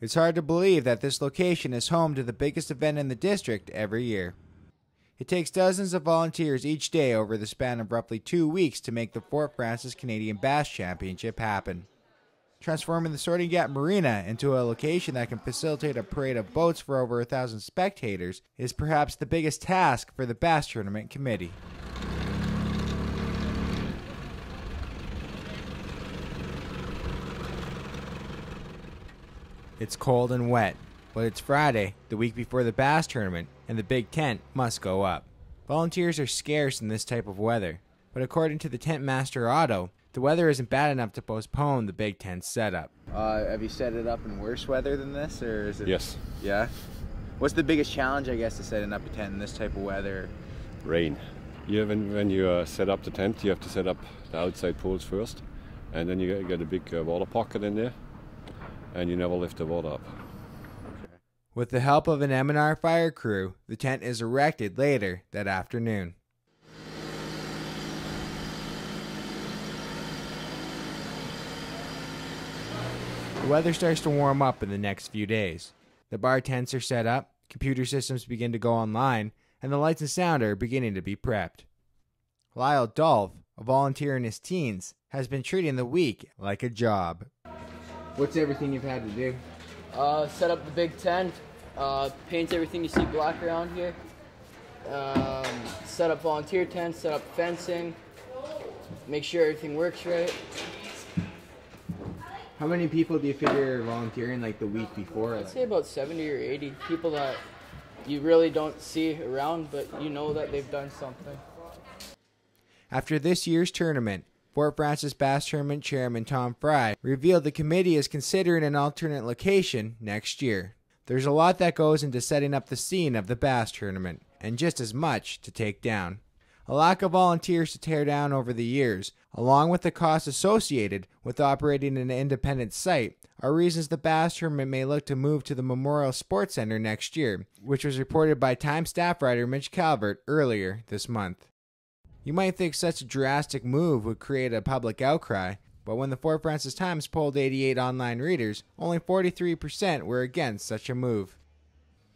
It's hard to believe that this location is home to the biggest event in the district every year. It takes dozens of volunteers each day over the span of roughly two weeks to make the Fort Frances Canadian Bass Championship happen. Transforming the Sorting Gap Marina into a location that can facilitate a parade of boats for over a thousand spectators is perhaps the biggest task for the Bass Tournament Committee. It's cold and wet, but it's Friday, the week before the bass tournament, and the big tent must go up. Volunteers are scarce in this type of weather, but according to the tent master Otto, the weather isn't bad enough to postpone the big tent setup. Uh, have you set it up in worse weather than this, or is it? Yes. Yeah. What's the biggest challenge, I guess, to setting up a tent in this type of weather? Rain. You when when you uh, set up the tent, you have to set up the outside poles first, and then you get, get a big uh, water pocket in there, and you never lift the water up. With the help of an MNR fire crew, the tent is erected later that afternoon. The weather starts to warm up in the next few days. The bar tents are set up, computer systems begin to go online, and the lights and sound are beginning to be prepped. Lyle Dolph, a volunteer in his teens, has been treating the week like a job. What's everything you've had to do? Uh, set up the big tent, uh, paint everything you see black around here, um, set up volunteer tents, set up fencing, make sure everything works right. How many people do you figure are volunteering like the week before? I'd say about 70 or 80 people that you really don't see around, but you know that they've done something. After this year's tournament, Fort Frances Bass Tournament Chairman Tom Fry revealed the committee is considering an alternate location next year. There's a lot that goes into setting up the scene of the Bass Tournament, and just as much to take down. A lack of volunteers to tear down over the years, along with the costs associated with operating an independent site, are reasons the Bass Tournament may look to move to the Memorial Sports Center next year, which was reported by Time staff writer Mitch Calvert earlier this month. You might think such a drastic move would create a public outcry, but when the Fort Frances Times polled 88 online readers, only 43% were against such a move.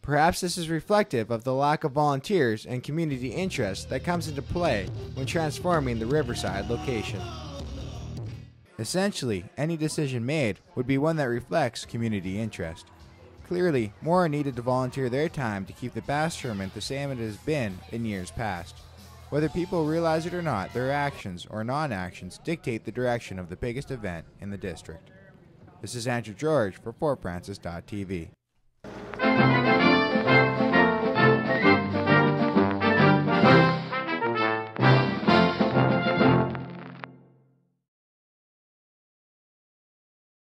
Perhaps this is reflective of the lack of volunteers and community interest that comes into play when transforming the Riverside location. Essentially, any decision made would be one that reflects community interest. Clearly, more are needed to volunteer their time to keep the bass tournament the same it has been in years past. Whether people realize it or not, their actions or non actions dictate the direction of the biggest event in the district. This is Andrew George for FortFrances.tv.